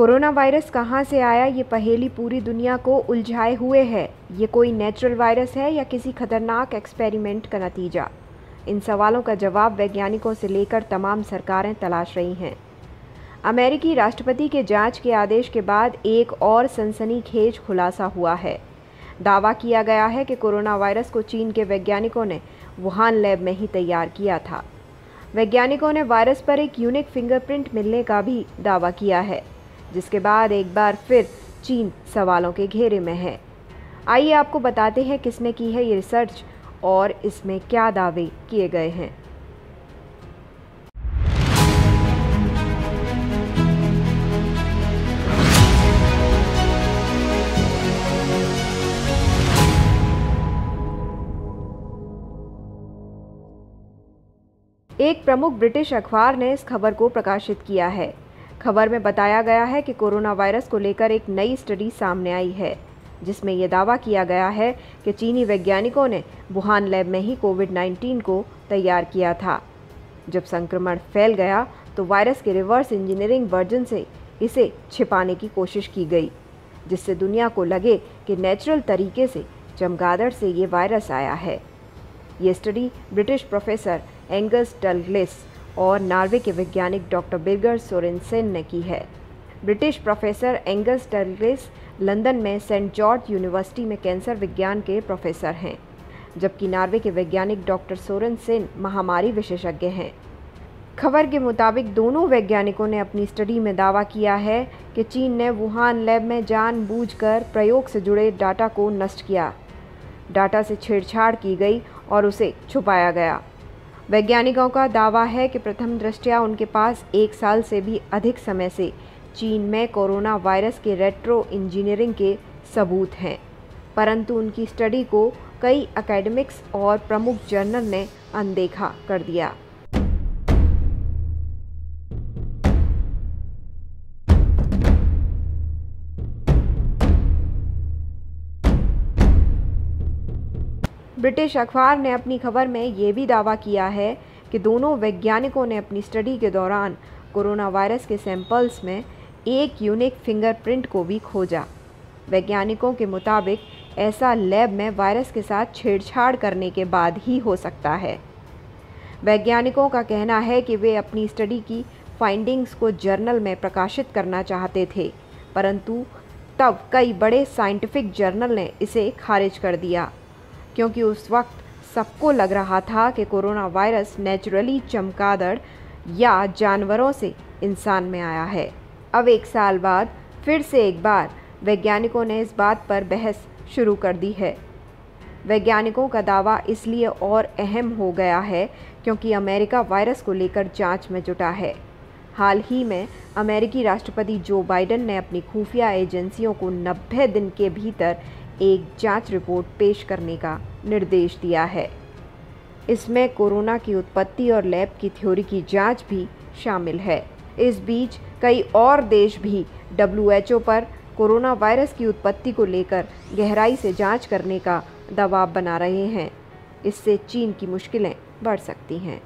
Corona virus कहाँ से आया, ये पहेली पूरी दुनिया को उलझाए हुए है। ये कोई नेचुरल वायरस है या किसी खतरनाक एक्सपेरिमेंट का नतीजा? इन सवालों का जवाब वैज्ञानिकों से लेकर तमाम सरकारें तलाश रही हैं। अमेरिकी राष्ट्रपति के जाँच के आदेश के बाद एक और सनसनीखेज खुलासा हुआ है। दावा किया गया है कि कोरोना वायरस को चीन के वैज्ञानिकों ने वुहान लैब में ही तैयार किया था। वैज्ञानिकों ने वायरस पर एक यूनिक फिंगरप्रिंट मिलने का भी दावा किया है। जिसके बाद एक बार फिर चीन सवालों के घेरे में है। आइए आपको बताते हैं किसने की है ये रिसर्च और इसमें क्या दावे किए गए हैं। एक प्रमुख ब्रिटिश अखबार ने इस खबर को प्रकाशित किया है। खबर में बताया गया है कि कोरोना वायरस को लेकर एक नई स्टडी सामने आई है, जिसमें यह दावा किया गया है कि चीनी वैज्ञानिकों ने वुहान लैब में ही कोविड 19 को तैयार किया था। जब संक्रमण फैल गया तो वायरस के रिवर्स इंजीनियरिंग वर्जन से इसे छिपाने की कोशिश की गई, जिससे दुनिया को लगे कि नेचुरल तरीके से चमगादड़ से ये वायरस आया है। ये study British professor Angus Dalgleish और नार्वे के वैज्ञानिक डॉक्टर बिरगर सोरेनसेन ने की है। British professor Angus Dalgleish London में सेंट जॉर्ज यूनिवर्सिटी में कैंसर विज्ञान के प्रोफेसर हैं, जबकि नार्वे के वैज्ञानिक डॉक्टर सोरेन सेन महामारी विशेषज्ञ हैं। खबर के मुताबिक दोनों वैज्ञानिकों ने अपनी स्टडी में दावा किया है कि चीन ने वुहान लैब में जानबूझकर प्रयोग से जुड़े डाटा को नष्ट किया। डाटा से छेड़छाड़ की गई और उसे छुपाया गया। वैज्ञानिकों का दावा है कि प्रथम दृष्टया उनके पास एक साल से भी अधिक समय से चीन में कोरोना वायरस के रेट्रो इंजीनियरिंग के सबूत हैं। परंतु उनकी स्टडी को कई एकेडमिक्स और प्रमुख जर्नल ने अनदेखा कर दिया। ब्रिटिश अखबार ने अपनी खबर में ये भी दावा किया है कि दोनों वैज्ञानिकों ने अपनी स्टडी के दौरान कोरोना वायरस के सैंपल्स में एक यूनिक फिंगरप्रिंट को भी खोजा। वैज्ञानिकों के मुताबिक, ऐसा लैब में वायरस के साथ छेड़छाड़ करने के बाद ही हो सकता है। वैज्ञानिकों का कहना है कि वे अपनी स्टडी की फाइंडिंग्स को जर्नल में प्रकाशित करना चाहते थे, परंतु तब कई बड़े साइंटिफिक जर्नल ने इसे खारिज कर दिया। क्योंकि उस वक्त सबको लग रहा था कि कोरोना वायरस नेचुरली चमगादड़ या जानवरों से इंसान में आया है। अब एक साल बाद फिर से एक बार वैज्ञानिकों ने इस बात पर बहस शुरू कर दी है। वैज्ञानिकों का दावा इसलिए और अहम हो गया है क्योंकि अमेरिका वायरस को लेकर जाँच में जुटा है। हाल ही में अमेरिकी राष्ट्रपति जो बाइडेन ने अपनी खुफिया एजेंसियों को 90 दिन के भीतर एक जाँच रिपोर्ट पेश करने का निर्देश दिया है। इसमें कोरोना की उत्पत्ति और लैब की थ्योरी की जाँच भी शामिल है। इस बीच कई और देश भी डब्ल्यूएचओ पर कोरोना वायरस की उत्पत्ति को लेकर गहराई से जाँच करने का दबाव बना रहे हैं। इससे चीन की मुश्किलें बढ़ सकती हैं।